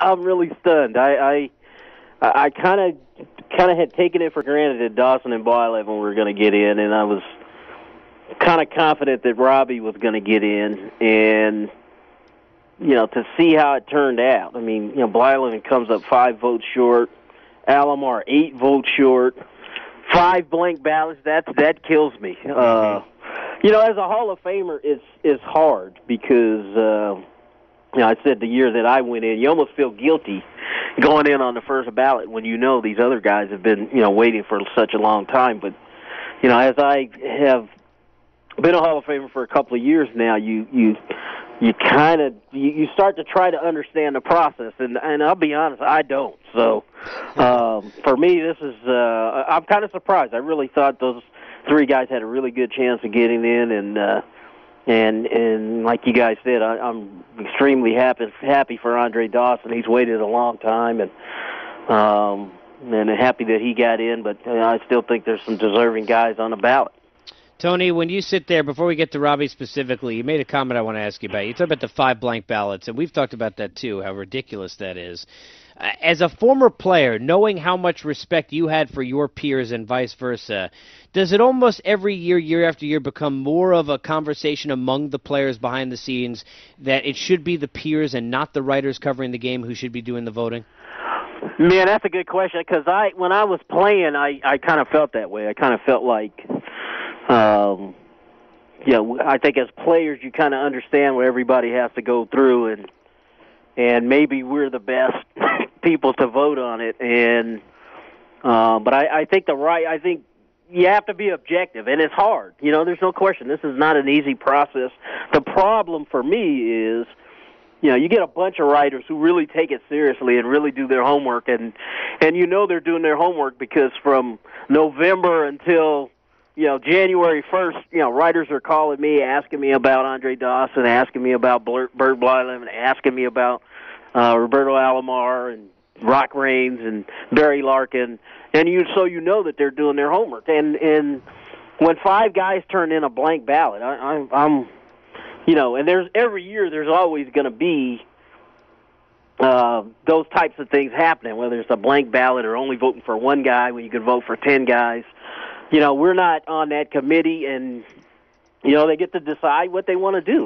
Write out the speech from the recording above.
I'm really stunned. I I, I kind of kind of had taken it for granted that Dawson and Blyleven were going to get in, and I was kind of confident that Robbie was going to get in, and you know to see how it turned out. I mean, you know, Blyleven comes up five votes short, Alomar eight votes short, five blank ballots. That that kills me. Uh, you know, as a Hall of Famer, it's it's hard because. Uh, you know, I said the year that I went in, you almost feel guilty going in on the first ballot when you know these other guys have been, you know, waiting for such a long time. But, you know, as I have been a Hall of Famer for a couple of years now, you you you kind of you, you start to try to understand the process, and and I'll be honest, I don't. So, um, for me, this is uh, I'm kind of surprised. I really thought those three guys had a really good chance of getting in, and. uh and and like you guys said, I, I'm extremely happy happy for Andre Dawson. He's waited a long time, and um, and happy that he got in. But uh, I still think there's some deserving guys on the ballot. Tony, when you sit there, before we get to Robbie specifically, you made a comment I want to ask you about. You talked about the five blank ballots, and we've talked about that too, how ridiculous that is. As a former player, knowing how much respect you had for your peers and vice versa, does it almost every year, year after year, become more of a conversation among the players behind the scenes that it should be the peers and not the writers covering the game who should be doing the voting? Man, that's a good question because I, when I was playing, I I kind of felt that way. I kind of felt like um, you know, I think as players, you kind of understand what everybody has to go through, and and maybe we're the best people to vote on it. And uh, but I, I think the right, I think you have to be objective, and it's hard. You know, there's no question. This is not an easy process. The problem for me is you know, you get a bunch of writers who really take it seriously and really do their homework and and you know they're doing their homework because from November until you know, January 1st, you know, writers are calling me, asking me about Andre Dawson, asking me about Bert Blyleven, asking me about uh, Roberto Alomar and Rock Raines and Barry Larkin, and you so you know that they're doing their homework. And and when five guys turn in a blank ballot, I, I'm, I'm, you know, and there's every year there's always going to be uh, those types of things happening, whether it's a blank ballot or only voting for one guy when you could vote for ten guys you know, we're not on that committee, and you know, they get to decide what they want to do.